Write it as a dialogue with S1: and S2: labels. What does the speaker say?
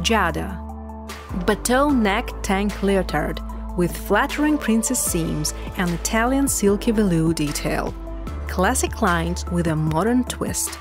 S1: Giada, Bateau neck tank leotard with flattering princess seams and Italian silky velour detail. Classic lines with a modern twist.